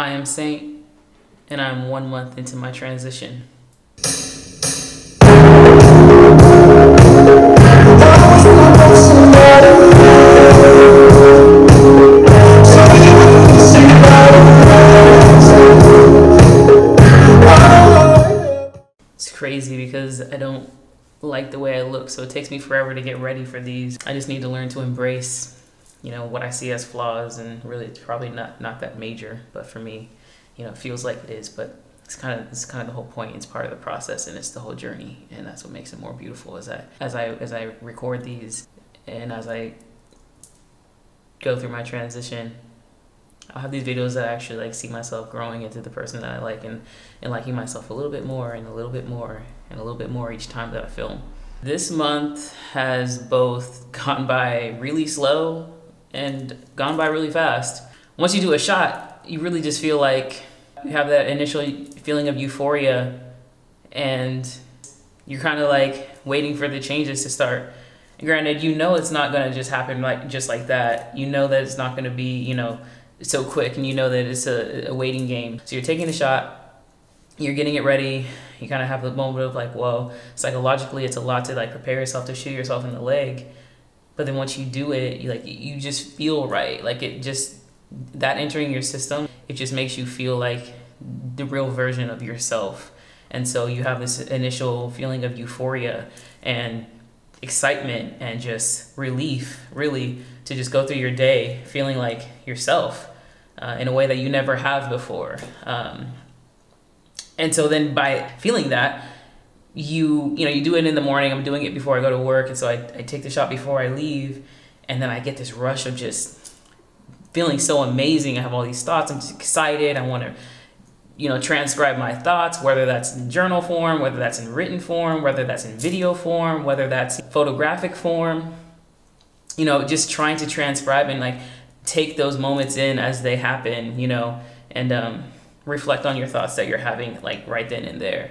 I am Saint, and I'm one month into my transition. It's crazy because I don't like the way I look, so it takes me forever to get ready for these. I just need to learn to embrace, you know, what I see as flaws, and really, it's probably not not that major, but for me, you know, it feels like it is. But it's kind of it's kind of the whole point. It's part of the process, and it's the whole journey, and that's what makes it more beautiful. As I as I as I record these, and as I go through my transition, I'll have these videos that I actually like see myself growing into the person that I like and, and liking myself a little bit more and a little bit more and a little bit more each time that I film. This month has both gone by really slow and gone by really fast. Once you do a shot, you really just feel like you have that initial feeling of euphoria and you're kind of like waiting for the changes to start. And granted, you know it's not gonna just happen like just like that. You know that it's not gonna be, you know, so quick and you know that it's a, a waiting game. So you're taking the shot, you're getting it ready, you kind of have the moment of like, whoa, psychologically it's a lot to like prepare yourself to shoot yourself in the leg. But then once you do it, you like you just feel right. Like it just that entering your system, it just makes you feel like the real version of yourself. And so you have this initial feeling of euphoria and excitement and just relief, really, to just go through your day feeling like yourself uh, in a way that you never have before. Um, and so then by feeling that, you you know you do it in the morning. I'm doing it before I go to work, and so I, I take the shot before I leave, and then I get this rush of just feeling so amazing. I have all these thoughts. I'm excited. I want to you know transcribe my thoughts whether that's in journal form whether that's in written form whether that's in video form whether that's photographic form you know just trying to transcribe and like take those moments in as they happen, you know, and um, reflect on your thoughts that you're having like right then and there.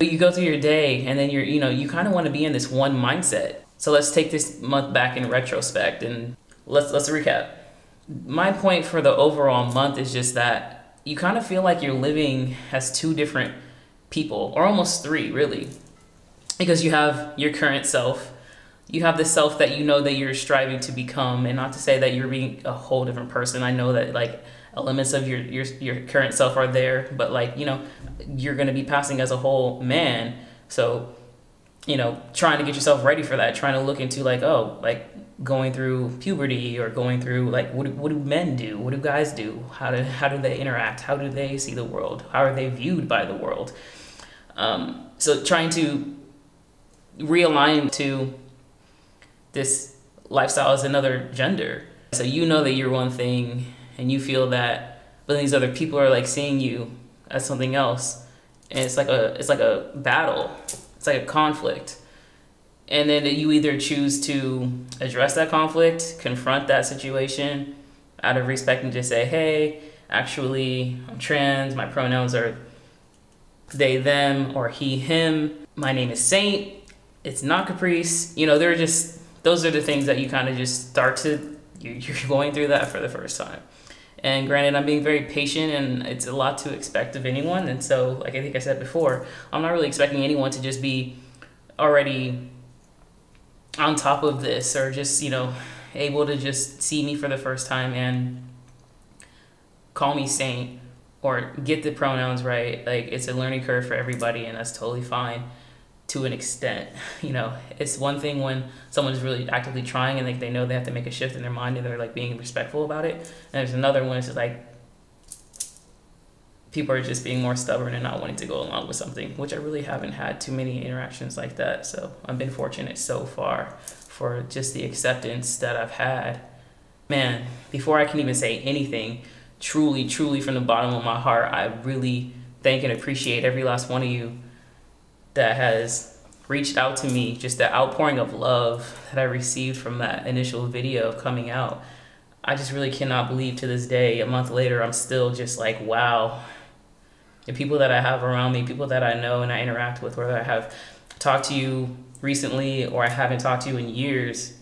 You go through your day and then you're, you know, you kind of want to be in this one mindset. So let's take this month back in retrospect and let's let's recap. My point for the overall month is just that you kind of feel like you're living as two different people, or almost three, really. Because you have your current self, you have the self that you know that you're striving to become and not to say that you're being a whole different person i know that like elements of your your, your current self are there but like you know you're to be passing as a whole man. So you know trying to get yourself ready for that trying to look into like oh like going through puberty or going through like what do, what do men do? What do guys do? How do how do they interact? How do they see the world? How are they viewed by the world? Um, so trying to realign to this lifestyle as another gender. So you know that you're one thing and you feel that, but these other people are like seeing you as something else. And it's like a it's like a battle. It's like a conflict. And then you either choose to address that conflict, confront that situation out of respect and just say, hey, actually, I'm trans, my pronouns are they, them, or he, him. My name is Saint. It's not Caprice. You know, there are just those are the things that you kind of just start to you're going through that for the first time and granted i'm being very patient and it's a lot to expect of anyone. And so like i think i said before i'm not really expecting anyone to just be already on top of this or just you know able to just see me for the first time and call me saint or get the pronouns right. Like it's a learning curve for everybody and that's totally fine to an extent. You know, it's one thing when someone's really actively trying and like they know they have to make a shift in their mind and they're like being respectful about it. And there's another one it's just like people are just being more stubborn and not wanting to go along with something, which I really haven't had too many interactions like that. So I've been fortunate so far for just the acceptance that I've had. Man, before I can even say anything, truly, truly from the bottom of my heart, I really thank and appreciate every last one of you that has reached out to me, just the outpouring of love that I received from that initial video coming out. I just really cannot believe to this day, a month later, I'm still just like, wow. The people that I have around me, people that I know and I interact with, whether I have talked to you recently or I haven't talked to you in years,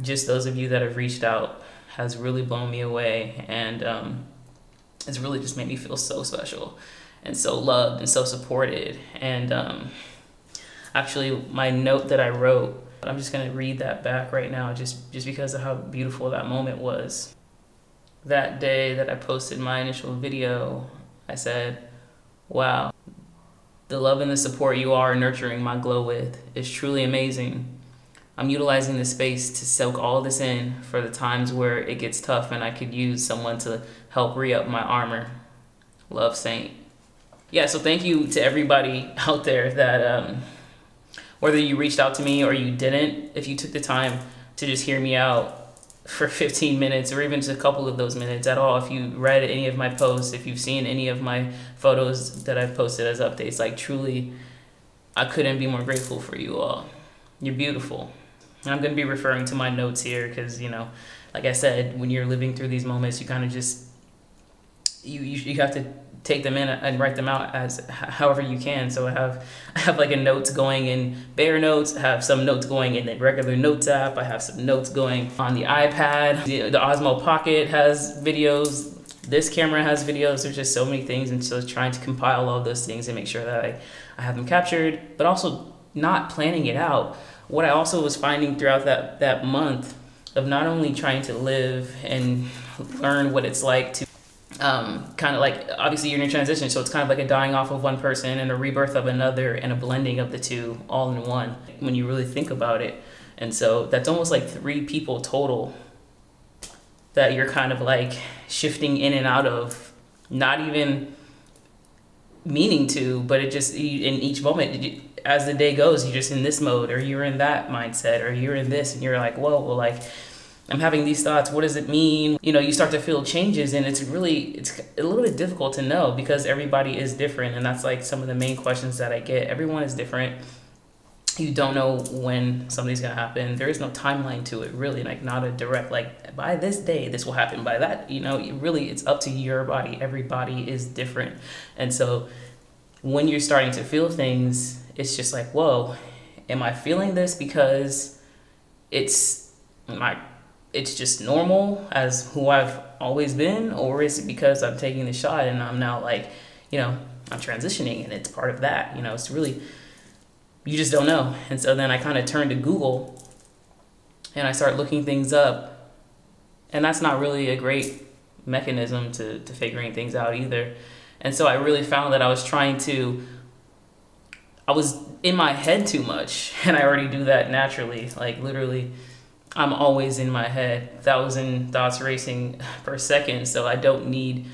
just those of you that have reached out has really blown me away. And um, it's really just made me feel so special and so loved and so supported. And um, actually, my note that I wrote, I'm just gonna read that back right now, just just because of how beautiful that moment was. That day that I posted my initial video, I said, "Wow, the love and the support you are nurturing my glow with is truly amazing." I'm utilizing the space to soak all this in for the times where it gets tough and I could use someone to help re up my armor. Love Saint. Yeah, so thank you to everybody out there that, um, whether you reached out to me or you didn't, if you took the time to just hear me out for 15 minutes or even just a couple of those minutes at all, if you read any of my posts, if you've seen any of my photos that I've posted as updates, like truly, I couldn't be more grateful for you all. You're beautiful. And I'm going to be referring to my notes here because, you know, like I said, when you're living through these moments, you kind of just, you, you, you have to take them in and write them out as however you can. So I have I have like a notes going in Bear Notes. I have some notes going in the regular Notes app. I have some notes going on the iPad. The, the Osmo Pocket has videos. This camera has videos. There's just so many things, and so trying to compile all those things and make sure that I, I have them captured, but also not planning it out what I also was finding throughout that, that month of not only trying to live and learn what it's like to um, kind of like obviously you're in a transition, so it's kind of like a dying off of one person and a rebirth of another and a blending of the two all in one when you really think about it. And so that's almost like three people total that you're kind of like shifting in and out of, not even meaning to, but it just in each moment as the day goes, you're just in this mode, or you're in that mindset, or you're in this, and you're like, whoa, well, like, I'm having these thoughts. What does it mean? You know, you start to feel changes, and it's really it's a little bit difficult to know because everybody is different, and that's like some of the main questions that I get. Everyone is different. You don't know when something's gonna happen. There is no timeline to it, really. Like not a direct like by this day this will happen. By that, you know, really it's up to your body. Every body is different, and so when you're starting to feel things it's just like, whoa, am I feeling this because it's my it's just normal as who I've always been, or is it because I'm taking the shot and I'm now like, you know, I'm transitioning and it's part of that. You know, it's really you just don't know. And so then I kind of turn to Google and I start looking things up. And that's not really a great mechanism to, to figuring things out either. And so I really found that I was trying to I was in my head too much, and I already do that naturally. Like literally, I'm always in my head, thousand thoughts racing per second. So I don't need,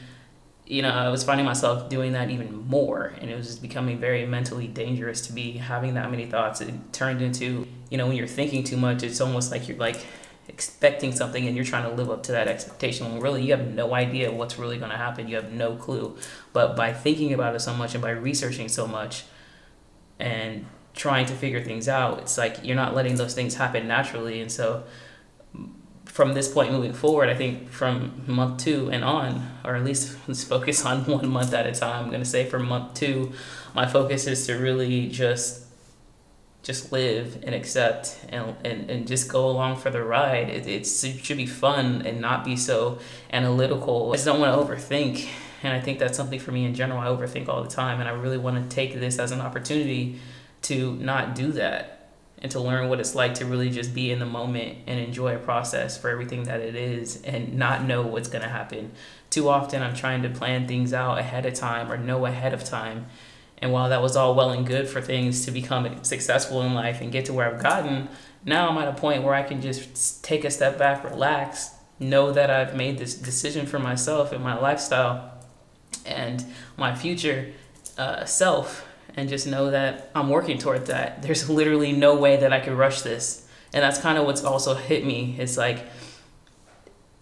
you know, I was finding myself doing that even more, and it was just becoming very mentally dangerous to be having that many thoughts. It turned into, you know, when you're thinking too much, it's almost like you're like expecting something and you're trying to live up to that expectation when really you have no idea what's really going to happen you have no clue but by thinking about it so much and by researching so much and trying to figure things out it's like you're not letting those things happen naturally and so from this point moving forward i think from month two and on or at least let's focus on one month at a time i'm going to say for month two my focus is to really just just live and accept and, and, and just go along for the ride. It, it should be fun and not be so analytical. I just don't want to overthink and I think that's something for me in general. I overthink all the time, and I really want to take this as an opportunity to not do that and to learn what it's like to really just be in the moment and enjoy a process for everything that it is and not know what's going to happen. Too often, I'm trying to plan things out ahead of time or know ahead of time. And while that was all well and good for things to become successful in life and get to where I've gotten, now I'm at a point where I can just take a step back, relax, know that I've made this decision for myself and my lifestyle and my future uh, self and just know that I'm working toward that. There's literally no way that I could rush this. And that's kind of what's also hit me. It's like,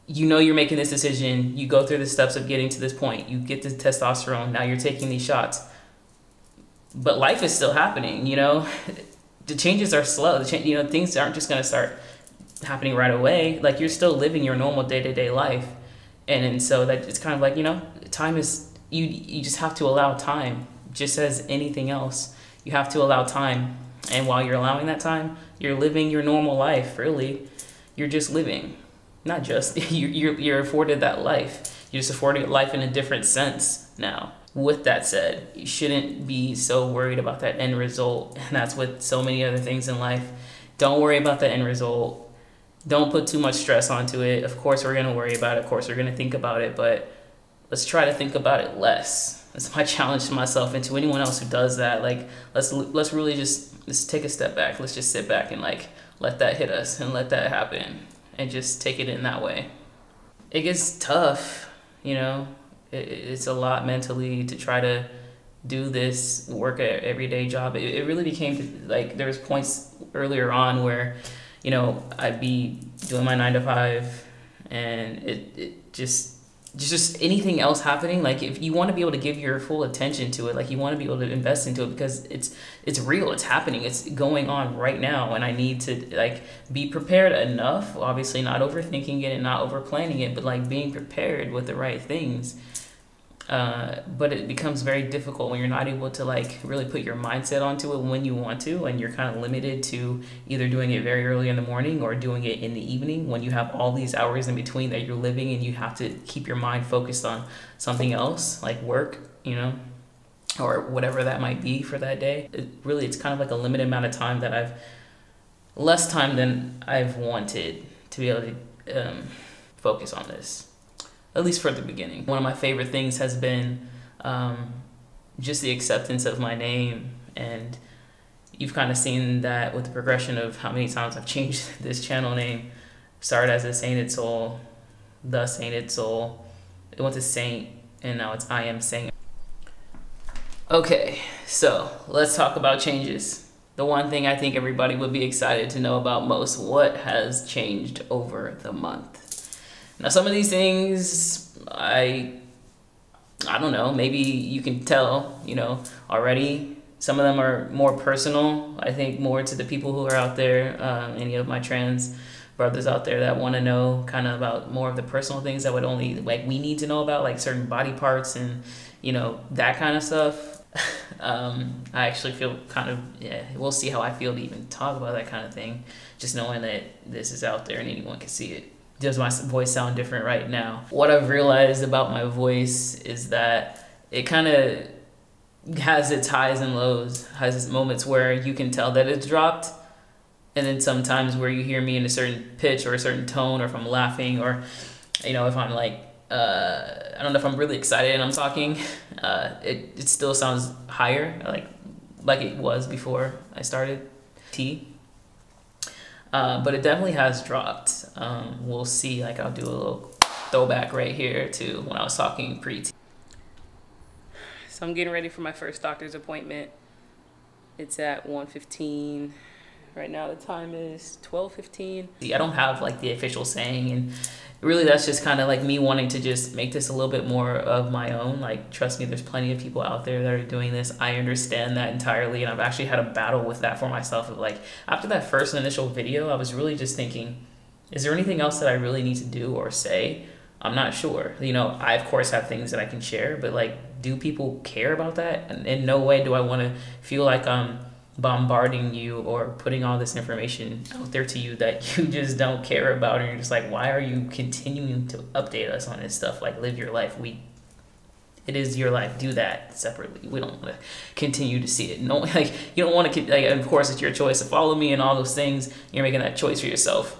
you know, you're making this decision. You go through the steps of getting to this point. You get the testosterone. Now you're taking these shots. But life is still happening, you know? The changes are slow. The cha- you know, things aren't just going to start happening right away. Like, you're still living your normal day to day life. And, and so that it's kind of like, you know, time is you you just have to allow time just as anything else you have to allow time and while you're allowing that time you're living your normal life really you're just living not just you're, you're, afforded that life you're just affording life in a different sense now. With that said, you shouldn't be so worried about that end result. And that's with so many other things in life. Don't worry about the end result. Don't put too much stress onto it. Of course, we're going to worry about it. Of course, we're going to think about it. But let's try to think about it less. That's my challenge to myself and to anyone else who does that. Like, let's let's really just let's take a step back. Let's just sit back and like let that hit us and let that happen and just take it in that way. It gets tough, you know. It, it's a lot mentally to try to do this work at everyday job. It, it really became like there was points earlier on where, you know, I'd be doing my nine to five, and it it just just anything else happening like if you want to be able to give your full attention to it like you want to be able to invest into it because it's it's real it's happening it's going on right now and i need to like be prepared enough obviously not overthinking it and not over planning it but like being prepared with the right things uh, but it becomes very difficult when you're not able to like really put your mindset onto it when you want to and you're kind of limited to either doing it very early in the morning or doing it in the evening when you have all these hours in between that you're living and you have to keep your mind focused on something else like work you know or whatever that might be for that day. It really it's kind of like a limited amount of time that i've less time than i've wanted to be able to um, focus on this at least for the beginning. One of my favorite things has been um, just the acceptance of my name. And you've kind of seen that with the progression of how many times I've changed this channel name. Started as a Sainted Soul, The Sainted Soul. It went to Saint, and now it's I Am Saint. Okay, so let's talk about changes. The one thing I think everybody would be excited to know about most what has changed over the month? Now, some of these things, I, I don't know. Maybe you can tell, you know, already. Some of them are more personal. I think more to the people who are out there, um, any of my trans brothers out there that want to know kind of about more of the personal things that would only like we need to know about, like certain body parts and you know that kind of stuff. um, I actually feel kind of yeah. We'll see how I feel to even talk about that kind of thing, just knowing that this is out there and anyone can see it does my voice sound different right now? What I've realized about my voice is that it kind of has its highs and lows, has its moments where you can tell that it's dropped, and then sometimes where you hear me in a certain pitch or a certain tone, or if I'm laughing, or you know, if I'm like, uh, I don't know if I'm really excited and I'm talking, uh, it, it still sounds higher, like like it was before I started T. Uh, but it definitely has dropped. Um, we'll see. Like I'll do a little throwback right here to when I was talking pre. So I'm getting ready for my first doctor's appointment. It's at 1:15. Right now the time is 12:15. I don't have like the official saying and really that's just kind of like me wanting to just make this a little bit more of my own like trust me there's plenty of people out there that are doing this i understand that entirely and i've actually had a battle with that for myself of like after that first initial video i was really just thinking is there anything else that i really need to do or say? I'm not sure. You know i of course have things that i can share but like do people care about that? And in no way do i want to feel like i'm bombarding you or putting all this information out there to you that you just don't care about and you're just like why are you continuing to update us on this stuff? Like live your life. We it is your life. Do that separately. We don't want to continue to see it. No like you don't want to like of course it's your choice to follow me and all those things. You're making that choice for yourself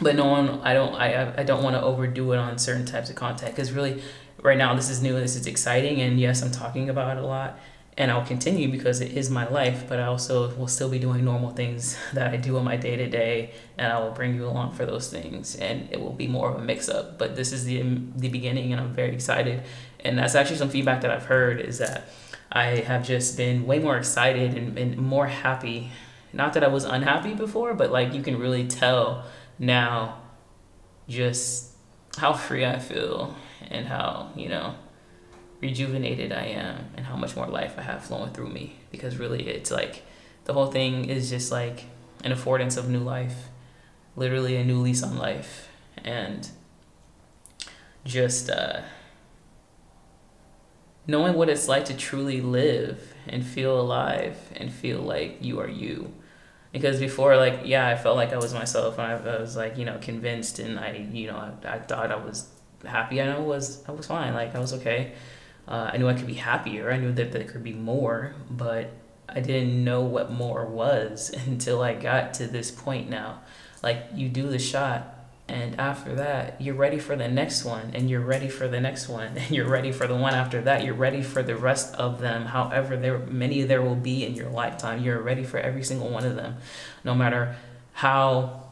but no one i don't i i don't want to overdo it on certain types of content because really right now this is new this is exciting and yes i'm talking about it a lot and I'll continue because it is my life, but I also will still be doing normal things that I do in my day to day, and I will bring you along for those things, and it will be more of a mix up. But this is the the beginning, and I'm very excited, and that's actually some feedback that I've heard is that I have just been way more excited and, and more happy. Not that I was unhappy before, but like you can really tell now, just how free I feel and how you know rejuvenated I am and how much more life I have flowing through me. Because really, it's like the whole thing is just like an affordance of new life, literally a new lease on life. And just uh, knowing what it's like to truly live and feel alive and feel like you are you. Because before, like, yeah, I felt like I was myself and I, I was like, you know, convinced and I, you know, I, I thought I was happy. I know was I was fine. Like I was okay. Uh, I knew I could be happier. I knew that there could be more, but I didn't know what more was until I got to this point now. Like you do the shot and after that, you're ready for the next one, and you're ready for the next one, and you're ready for the one after that. You're ready for the rest of them, however there many there will be in your lifetime. You're ready for every single one of them, no matter how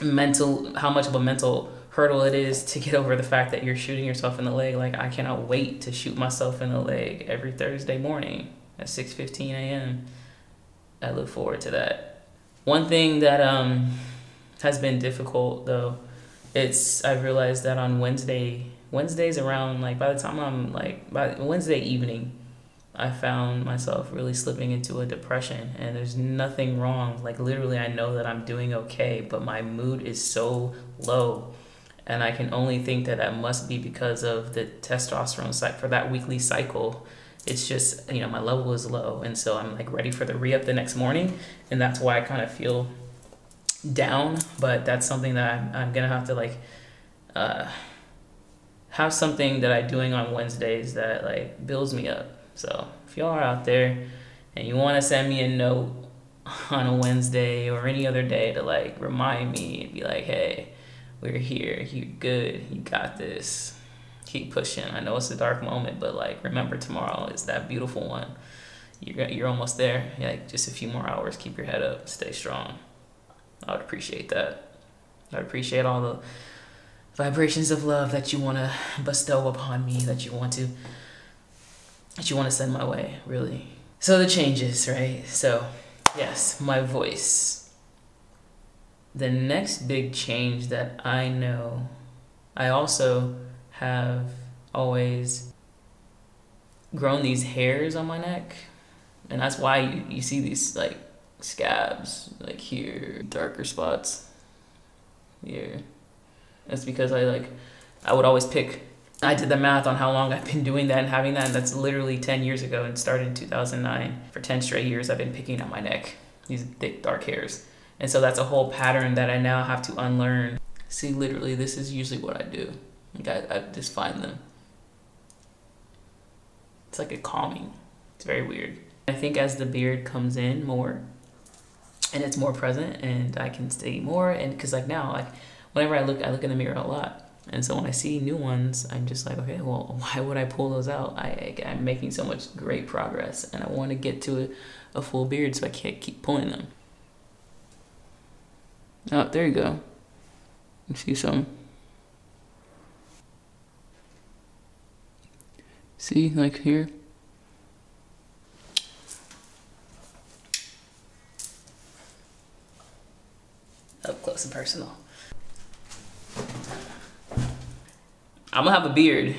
mental, how much of a mental hurdle it is to get over the fact that you're shooting yourself in the leg. Like I cannot wait to shoot myself in the leg every Thursday morning at 6:15 a.m. I look forward to that. One thing that um has been difficult though. It's I've realized that on Wednesday Wednesdays around like by the time I'm like by Wednesday evening, I found myself really slipping into a depression and there's nothing wrong. Like literally I know that I'm doing okay, but my mood is so low. And I can only think that that must be because of the testosterone cycle for that weekly cycle. It's just, you know, my level is low. And so I'm like ready for the re up the next morning. And that's why I kind of feel down, but that's something that I'm, I'm gonna have to like uh, have something that I'm doing on Wednesdays that like builds me up. So if y'all are out there and you want to send me a note on a Wednesday or any other day to like remind me and be like, hey, we're here, you're good, you got this. Keep pushing. I know it's a dark moment, but like remember tomorrow is that beautiful one. You're you're almost there. Like just a few more hours. Keep your head up. Stay strong. I would appreciate that. I appreciate all the vibrations of love that you want to bestow upon me, that you want to that you want to send my way, really. So the changes, right? So, yes, my voice. The next big change that I know, I also have always grown these hairs on my neck. And that's why you, you see these like scabs like here, darker spots here. That's because I like, I would always pick. I did the math on how long I've been doing that and having that, and that's literally 10 years ago and started in 2009. For 10 straight years, I've been picking at my neck, these thick, dark hairs. And so that's a whole pattern that I now have to unlearn. See, literally, this is usually what I do. Like, I, I just find them. It's like a calming. It's very weird. I think as the beard comes in more, and it's more present and I can see more. And because like now like whenever I look I look in the mirror a lot. And so when I see new ones I'm just like okay well why would I pull those out? I, I'm making so much great progress and I want to get to a, a full beard so I can't keep pulling them. Oh there you go. You see some. See like here and personal. I'm gonna have a beard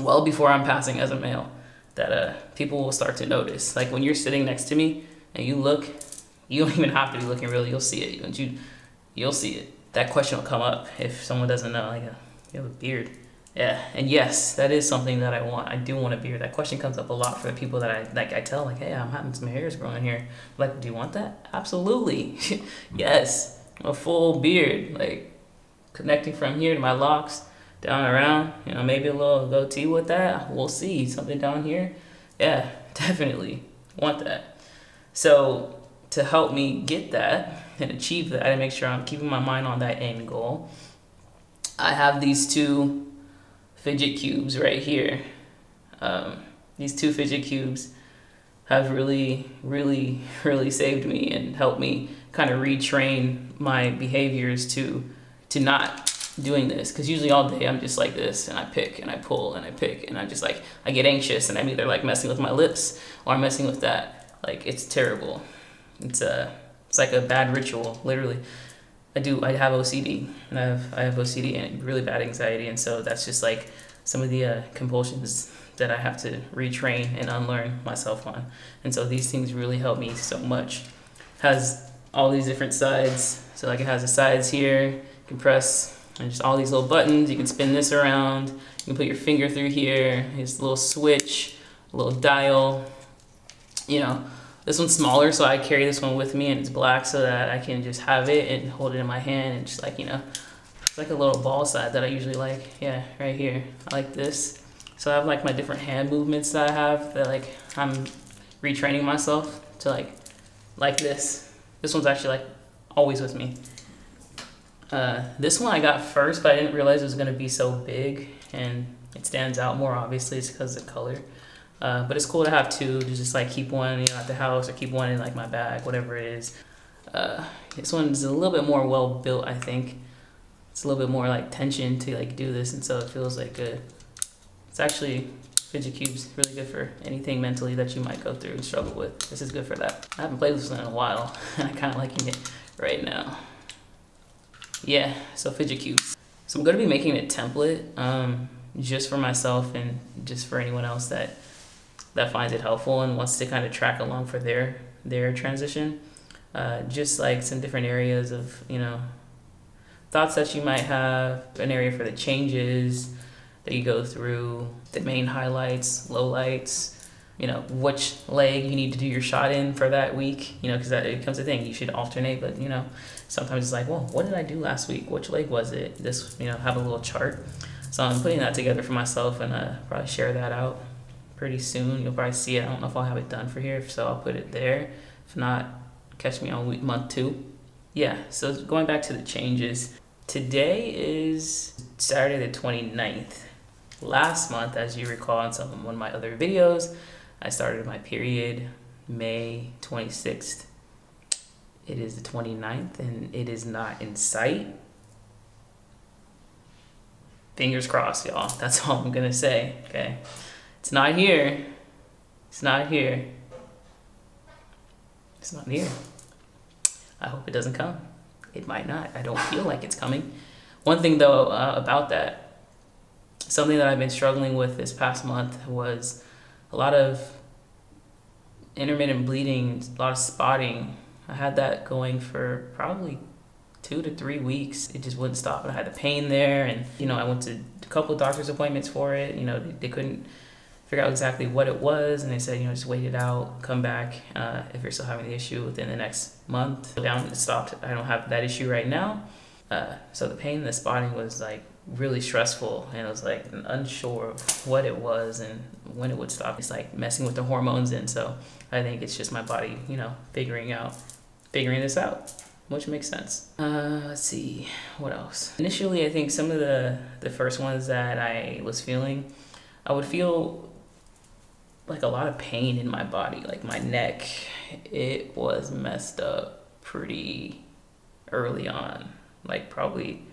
well before I'm passing as a male that uh, people will start to notice. Like when you're sitting next to me and you look, you don't even have to be looking really, you'll see it. Don't you, you'll see it. That question will come up if someone doesn't know, like, uh, you have a beard. Yeah, and yes, that is something that I want. I do want a beard. That question comes up a lot for the people that I like. I tell like, hey, I'm having some hairs growing here. Like, do you want that? Absolutely, yes a full beard, like connecting from here to my locks down around. You know, maybe a little goatee with that. We'll see something down here. Yeah, definitely want that. So to help me get that and achieve that and make sure I'm keeping my mind on that end goal, I have these two fidget cubes right here. Um, these two fidget cubes have really, really, really saved me and helped me kind of retrain my behaviors to to not doing this. Because usually all day I'm just like this and I pick and I pull and I pick and I'm just like I get anxious and I'm either like messing with my lips or I'm messing with that. Like it's terrible. It's a it's like a bad ritual literally. I do I have OCD and I have I have OCD and really bad anxiety and so that's just like some of the uh, compulsions that I have to retrain and unlearn myself on. And so these things really help me so much. Has all these different sides. So like it has the sides here, you can press and just all these little buttons. You can spin this around. You can put your finger through here. Here's a little switch, a little dial. You know, this one's smaller, so I carry this one with me and it's black so that I can just have it and hold it in my hand and just like, you know, It's like a little ball side that I usually like. Yeah, right here. I like this. So I have like my different hand movements that I have that like I'm retraining myself to like like this. This one's actually like always with me. Uh, this one I got first, but I didn't realize it was gonna be so big and it stands out more obviously it's because of the color. Uh, but it's cool to have two to just like keep one you know, at the house or keep one in like my bag, whatever it is. Uh, this one's a little bit more well built, I think. It's a little bit more like tension to like do this, and so it feels like good. It's actually fidget cubes really good for anything mentally that you might go through and struggle with. This is good for that. I haven't played this one in a while, and I kind of liking it right now. Yeah, so fidget cubes. So I'm gonna be making a template um, just for myself and just for anyone else that that finds it helpful and wants to kind of track along for their their transition. Uh, just like some different areas of you know thoughts that you might have, an area for the changes you go through, the main highlights, lowlights, you know, which leg you need to do your shot in for that week, you know, because that it becomes a thing. You should alternate, but you know, sometimes it's like, well, what did I do last week? Which leg was it? This, you know, have a little chart. So I'm putting that together for myself and uh, probably share that out pretty soon. You'll probably see it. I don't know if I'll have it done for here, so I'll put it there. If not, catch me on week month two. Yeah, so going back to the changes, today is Saturday the 29th. Last month, as you recall in some one of my other videos, I started my period May 26th. It is the 29th and it is not in sight. Fingers crossed, y'all. That's all I'm gonna say, okay? It's not here. It's not here. It's not here. I hope it doesn't come. It might not. I don't feel like it's coming. One thing though uh, about that, something that I've been struggling with this past month was a lot of intermittent bleeding, a lot of spotting. I had that going for probably two to three weeks. It just wouldn't stop. And I had the pain there, and you know, I went to a couple of doctor's appointments for it. You know, they, they couldn't figure out exactly what it was, and they said, you know, just wait it out, come back uh, if you're still having the issue within the next month. Down, it stopped. I don't have that issue right now. Uh, so the pain, the spotting was like really stressful, and I was like unsure of what it was and when it would stop. It's like messing with the hormones, and so I think it's just my body, you know, figuring out, figuring this out. Which makes sense. Uh, let's see, what else? Initially, I think some of the the first ones that I was feeling, I would feel like a lot of pain in my body, like my neck. It was messed up pretty early on, like probably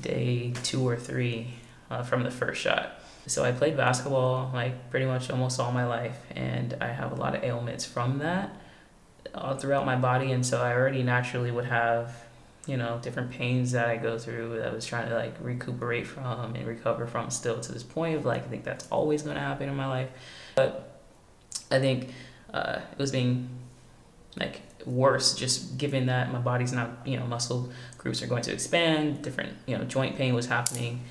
day two or three uh, from the first shot. So I played basketball like pretty much almost all my life, and I have a lot of ailments from that all throughout my body, and so I already naturally would have you know different pains that I go through that I was trying to like recuperate from and recover from still to this point of like I think that's always going to happen in my life but I think uh, it was being like worse just given that my body's not you know muscle groups are going to expand different you know joint pain was happening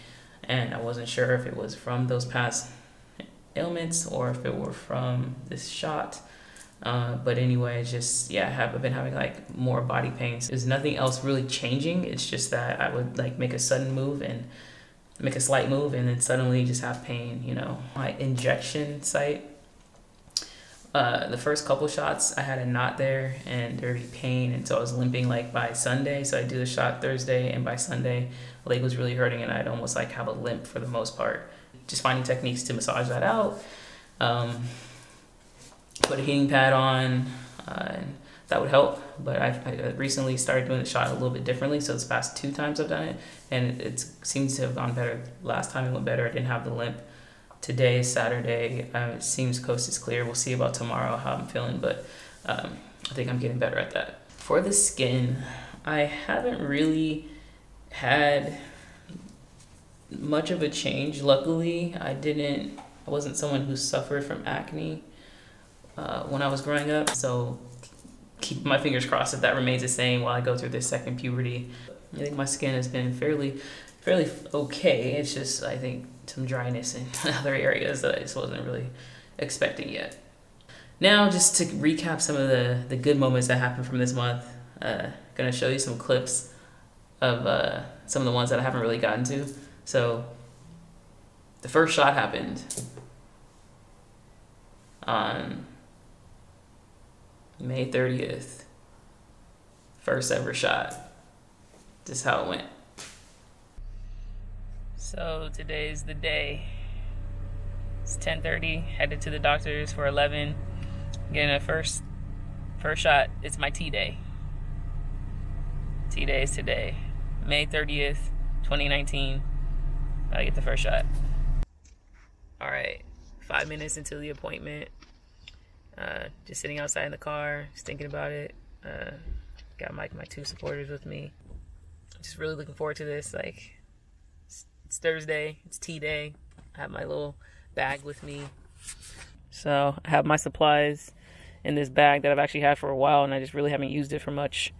and I wasn't sure if it was from those past ailments or if it were from this shot uh, but anyway, just yeah, I have been having like more body pains. There's nothing else really changing. It's just that I would like make a sudden move and make a slight move and then suddenly just have pain. You know, my injection site. Uh, the first couple shots, I had a knot there and there would be pain, and so I was limping like by Sunday. So I do the shot Thursday, and by Sunday, my leg was really hurting, and I'd almost like have a limp for the most part. Just finding techniques to massage that out. Um, put a heating pad on, uh, and that would help. But I've, I recently started doing the shot a little bit differently. So this past two times I've done it, and it, it seems to have gone better. Last time it went better. I didn't have the limp. Today, Saturday, uh, it seems coast is clear. We'll see about tomorrow how I'm feeling, but um, I think I'm getting better at that. For the skin, I haven't really had much of a change. Luckily, I didn't. I wasn't someone who suffered from acne uh, when I was growing up. So keep my fingers crossed that that remains the same while I go through this second puberty. I think my skin has been fairly, fairly okay. It's just I think some dryness in other areas that I just wasn't really expecting yet. Now, just to recap some of the the good moments that happened from this month, uh, gonna show you some clips of uh, some of the ones that I haven't really gotten to. So the first shot happened on May 30th. First ever shot. Just how it went. So today's the day. It's 10:30. Headed to the doctor's for 11. Getting a first first shot. It's my T day. T day is today, May 30th, 2019. I get the first shot. All right, five minutes until the appointment. Uh, just sitting outside in the car, just thinking about it. Uh, got my my two supporters with me. Just really looking forward to this. Like, it's, Thursday. It's T day. I have my little bag with me. So I have my supplies in this bag that I've actually had for a while, and I just really haven't used it for much.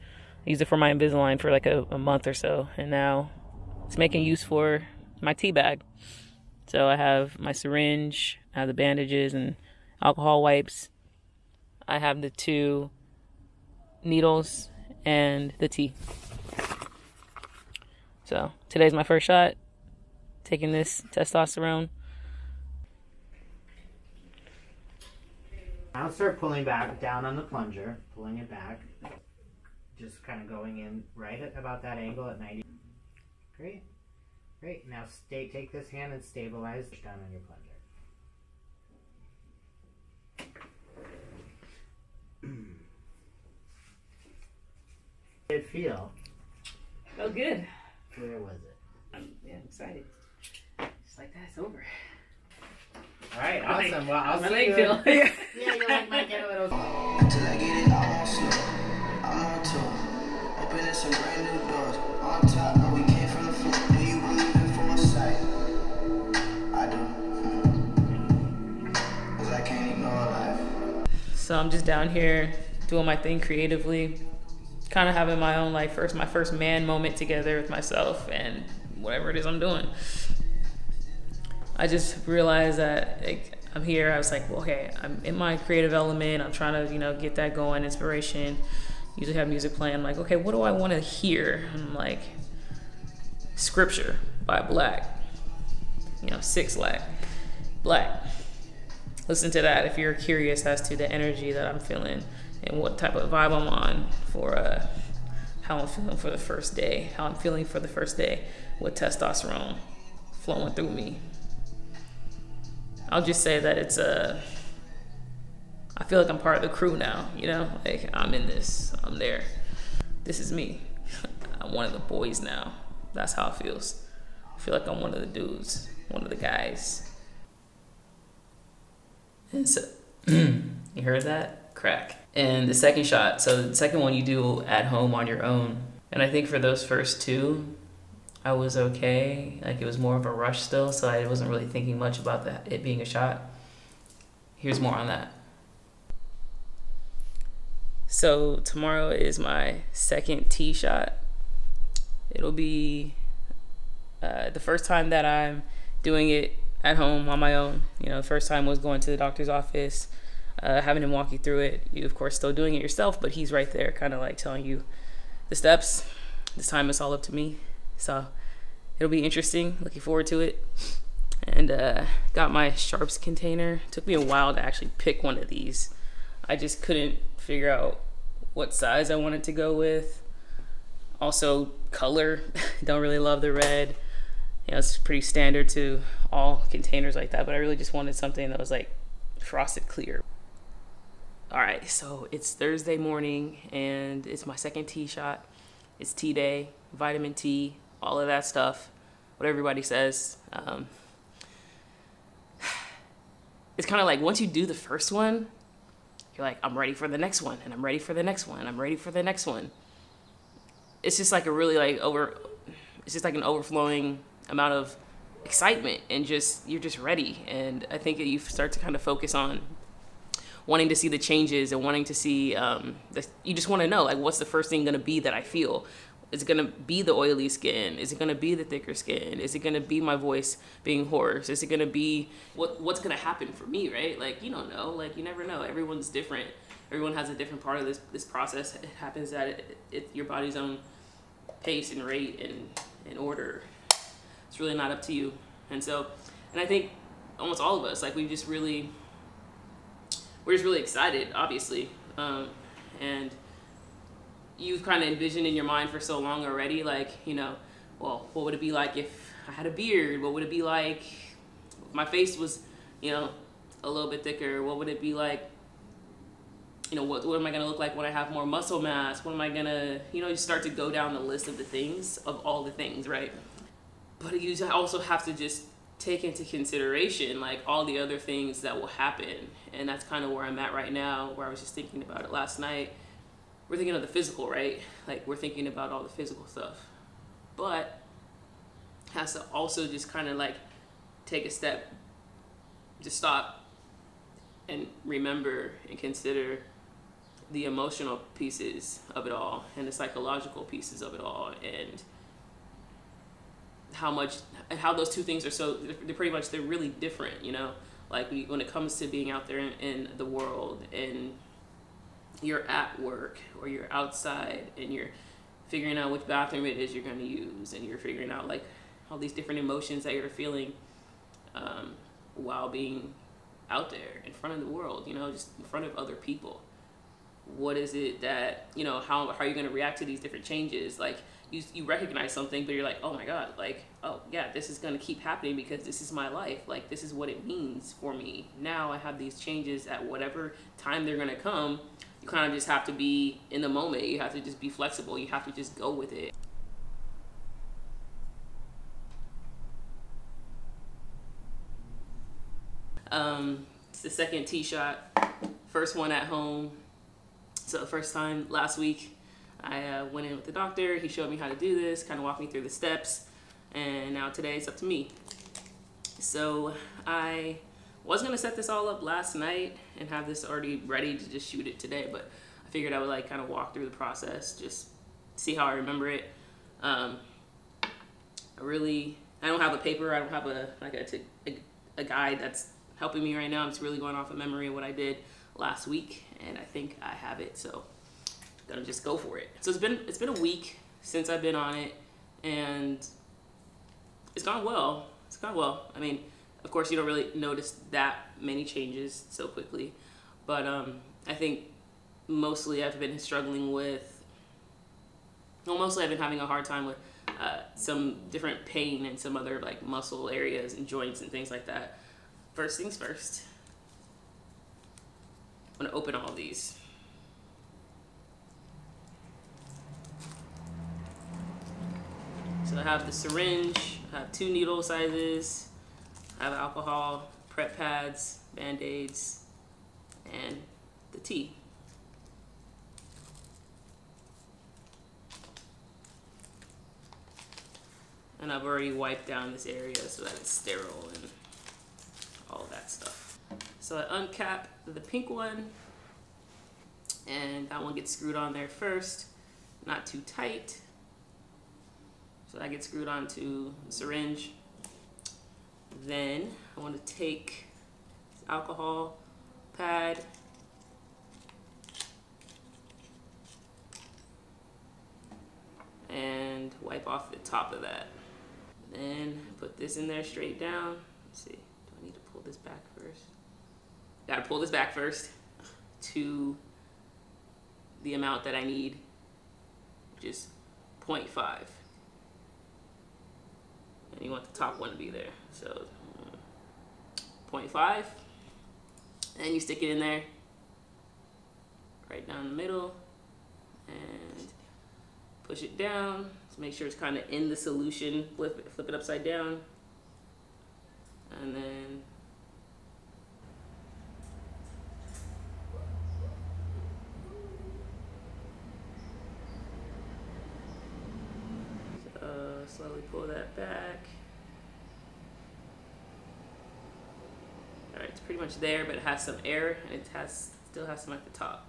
I used it for my Invisalign for like a, a month or so, and now it's making use for my tea bag. So I have my syringe, I have the bandages and alcohol wipes. I have the two needles and the tea. So today's my first shot. Taking this testosterone. Now start pulling back down on the plunger, pulling it back. Just kind of going in right at about that angle at 90. Great. Great. Now stay take this hand and stabilize down on your plunger. Did it feel? Oh, good. Where was it? I'm, yeah, I'm excited. Just like that, it's over. All right, awesome. Well, I'll My see leg you. feel. yeah, your leg might get a little. Until I get it all on slow. I'm on tour. Opening some brand new doors. On top, no, we came from the floor. Do you believe in foresight? I do. Hmm. Cause I can't ignore life. So I'm just down here doing my thing creatively, kind of having my own like first my first man moment together with myself and whatever it is I'm doing. I just realized that like, I'm here. I was like, well, okay, I'm in my creative element. I'm trying to you know get that going, inspiration. Usually have music playing. I'm like, okay, what do I want to hear? And I'm like, Scripture by 6LACK. You know, Six Black. 6LACK listen to that if you're curious as to the energy that I'm feeling and what type of vibe I'm on for uh, how I'm feeling for the first day, how I'm feeling for the first day with testosterone flowing through me. I'll just say that it's a. I feel like I'm part of the crew now, you know? Like, I'm in this, I'm there. This is me. I'm one of the boys now. That's how it feels. I feel like I'm one of the dudes, one of the guys. And so, you heard that? Crack. And the second shot, so the second one you do at home on your own. And I think for those first two, I was okay. Like it was more of a rush still, so I wasn't really thinking much about that it being a shot. Here's more on that. So tomorrow is my second T shot. It'll be uh, the first time that I'm doing it at home on my own. You know, the first time was going to the doctor's office, uh, having him walk you through it. You, of course, still doing it yourself, but he's right there, kind of like telling you the steps. This time it's all up to me. So it'll be interesting. Looking forward to it. And uh, got my sharps container. Took me a while to actually pick one of these. I just couldn't figure out what size I wanted to go with. Also, color. Don't really love the red. You know, it's pretty standard to all containers like that, but I really just wanted something that was like frosted clear. All right, so it's Thursday morning and it's my second T shot. It's T day, vitamin T, all of that stuff, what everybody says. Um, it's kind of like once you do the first one, you're like, I'm ready for the next one, and I'm ready for the next one, I'm ready for the next one. It's just like a really like over, it's just like an overflowing amount of excitement and just you're just ready. And I think you start to kind of focus on wanting to see the changes and wanting to see um, the, you just want to know like what's the first thing going to be that I feel is it to be the oily skin? Is it to be the thicker skin? Is it to be my voice being hoarse? Is it to be what what's to happen for me right? Like you don't know. Like you never know. Everyone's different. Everyone has a different part of this this process. It happens at it, it, your body's own pace and rate and, and order. It's really not up to you. And so, and I think almost all of us, like we just really, we're just really excited, obviously. Um, and you've kind of envisioned in your mind for so long already, like, you know, well, what would it be like if I had a beard? What would it be like my face was, you know, a little bit thicker? What would it be like you know, what, what am I going to look like when I have more muscle mass? What am I going to, you know, you start to go down the list of the things, of all the things, right? But you also have to just take into consideration like all the other things that will happen. And that's kind of where I'm at right now, where I was just thinking about it last night. We're thinking of the physical, right? Like we're thinking about all the physical stuff. But has to also just kind of like take a step, just stop and remember and consider the emotional pieces of it all and the psychological pieces of it all and how much and how those two things are so they're pretty much they're really different you know like when it comes to being out there in, in the world and you're at work or you're outside and you're figuring out which bathroom it is you're going to use and you're figuring out like all these different emotions that you're feeling um, while being out there in front of the world you know just in front of other people. What is it that you know how, how are you going to react to these different changes? Like you, you recognize something but you're like oh my god like oh yeah this is going to keep happening because this is my life. Like this is what it means for me. Now i have these changes at whatever time they're going to come you kind of just have to be in the moment you have to just be flexible you have to just go with it um, it's the second T shot first one at home so the first time last week, I uh, went in with the doctor. He showed me how to do this, kind of walked me through the steps. And now today it's up to me. So I was gonna set this all up last night and have this already ready to just shoot it today, but I figured I would like kind of walk through the process, just see how I remember it. Um, I really, I don't have a paper. I don't have a like a, a, a guide that's helping me right now. I'm just really going off of memory of what I did last week and I think I have it so gonna just go for it so it's been it's been a week since I've been on it and it's gone well it's gone well I mean of course you don't really notice that many changes so quickly. But um, I think mostly I've been struggling with well mostly I've been having a hard time with uh, some different pain in some other like muscle areas and joints and things like that. First things first I'm gonna open all these. So I have the syringe, I have two needle sizes, I have alcohol, prep pads, band-aids, and the T. And I've already wiped down this area so that it's sterile and all that stuff. So I uncap the pink one and that one gets screwed on there first, not too tight. So that gets screwed onto the syringe. Then I want to take this alcohol pad and wipe off the top of that. Then put this in there straight down. Let's see, do I need to pull this back first? Gotta pull this back first to the amount that I need, which is 0.5. And you want the top one to be there. So 0.5. And you stick it in there, right down the middle, and push it down. to make sure it's kind of in the solution. Flip it, flip it upside down. And then slowly pull that back. All right, it's pretty much there, but it has some air and it has still has some at the top.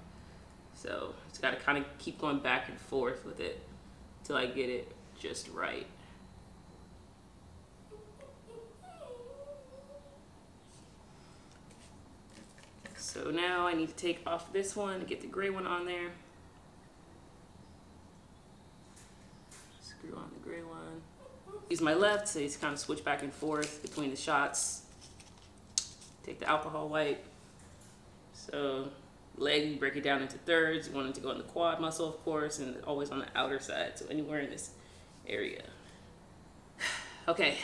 So it's got to kind of keep going back and forth with it till I get it just right. So now I need to take off this one, get the gray one on there. Screw on the gray one. Use my left to kind of switch back and forth between the shots. Take the alcohol wipe. So leg, you break it down into thirds. You want it to go in the quad muscle, of course, and always on the outer side. So anywhere in this area. Okay.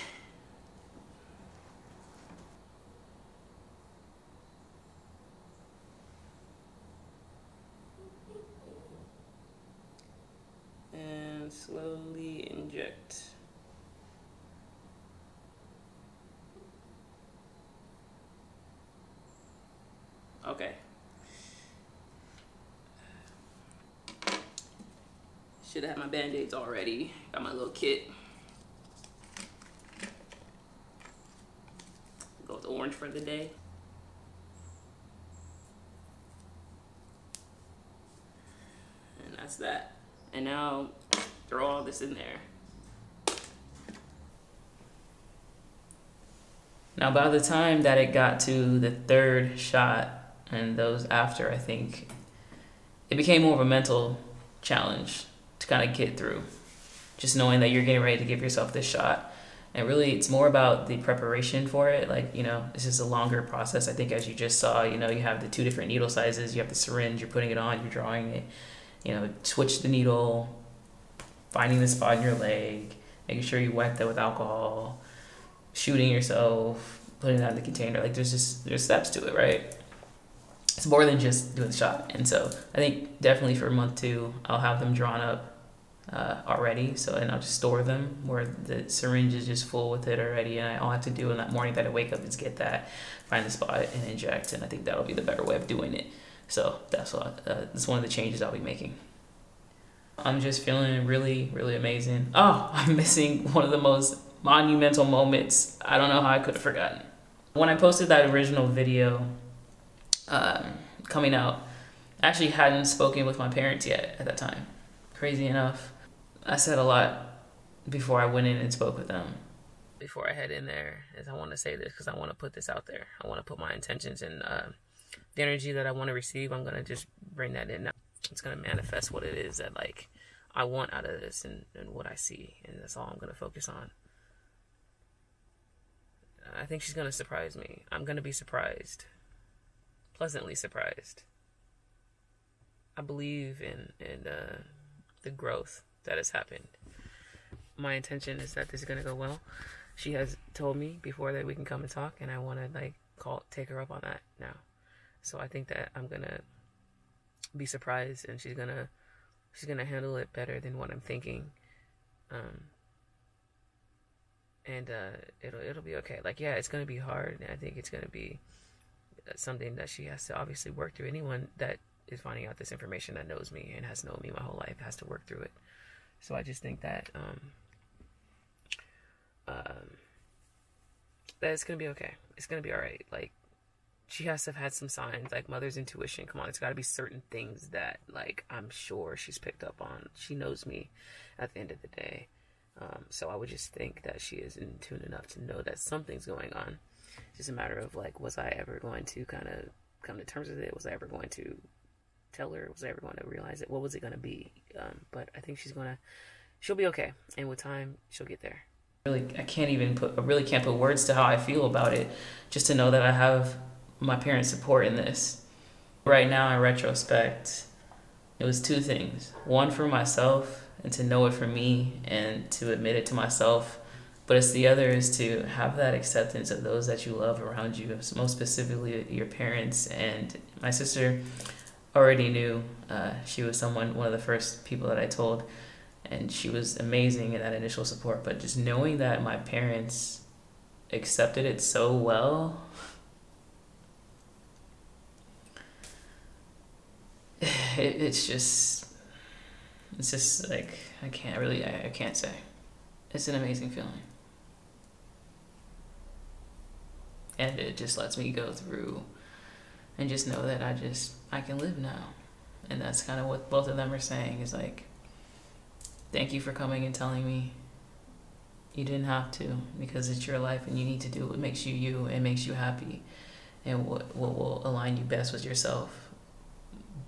And slowly inject. Okay. Should have had my band-aids already. Got my little kit. Go with orange for the day. And that's that. And now throw all this in there. Now, by the time that it got to the third shot and those after, I think it became more of a mental challenge to kind of get through. Just knowing that you're getting ready to give yourself this shot. And really, it's more about the preparation for it. Like, you know, this is a longer process. I think, as you just saw, you know, you have the two different needle sizes, you have the syringe, you're putting it on, you're drawing it, you know, switch the needle, finding the spot in your leg, making sure you wet that with alcohol, shooting yourself, putting that in the container. Like, there's just, there's steps to it, right? It's more than just doing the shot. And so I think definitely for month two, I'll have them drawn up uh, already. So and I'll just store them where the syringe is just full with it already, and I, all have to do in that morning that I wake up is get that, find the spot, and inject. And I think that'll be the better way of doing it. So that's what uh, that's one of the changes I'll be making. I'm just feeling really, really amazing. Oh, I'm missing one of the most monumental moments. I don't know how I could have forgotten. When I posted that original video um, coming out, I actually hadn't spoken with my parents yet at that time. Crazy enough, I said a lot before I went in and spoke with them. Before I head in there, is I want to say this because I want to put this out there. I want to put my intentions and uh, the energy that I want to receive. I'm gonna just bring that in. Now. It's gonna manifest what it is that like I want out of this and, and what I see, and that's all I'm gonna focus on. I think she's gonna surprise me. I'm gonna be surprised, pleasantly surprised. I believe in in uh, the growth that has happened. My intention is that this is gonna go well. She has told me before that we can come and talk, and I want to like call take her up on that now. So I think that I'm gonna be surprised, and she's gonna she's gonna handle it better than what I'm thinking. Um, and uh, it'll it'll be okay. Like yeah, it's gonna be hard. And I think it's gonna be something that she has to obviously work through. Anyone that is finding out this information that knows me and has known me my whole life has to work through it. So I just think that um, um, that it's gonna be okay. It's gonna be all right. Like she has to have had some signs, like mother's intuition. Come on, it's got to be certain things that, like, I'm sure she's picked up on. She knows me at the end of the day. Um, so I would just think that she is in tune enough to know that something's going on. It's just a matter of, like, was I ever going to kind of come to terms with it? Was I ever going to tell her? Was I ever going to realize it? What was it going to be? Um, but I think she's going to, she'll be okay. And with time, she'll get there. Really, I can't even put, I really can't put words to how I feel about it. Just to know that I have my parents' support in this. Right now, in retrospect, it was two things. One for myself and to know it for me and to admit it to myself. But it's the other is to have that acceptance of those that you love around you, most specifically your parents. And my sister already knew. Uh, she was someone, one of the first people that I told. And she was amazing in that initial support. But just knowing that my parents accepted it so well it, it's just it's just like I can't really I, I can't say. It's an amazing feeling. And it just lets me go through and just know that I just I can live now. And that's kind of what both of them are saying is like thank you for coming and telling me you didn't have to because it's your life and you need to do what makes you you and makes you happy and what, what will align you best with yourself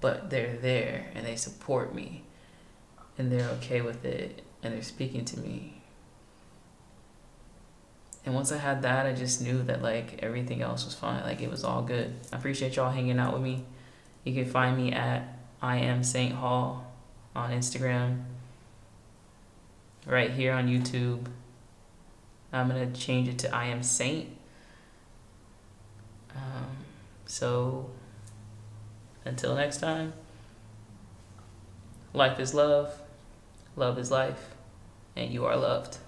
but they're there and they support me and they're okay with it and they're speaking to me And once I had that, I just knew that like everything else was fine. Like it was all good. I appreciate y'all hanging out with me. You can find me at I am Saint Hall on Instagram. Right here on YouTube. I'm gonna change it to I am Saint. Um, so until next time, life is love, love is life, and you are loved.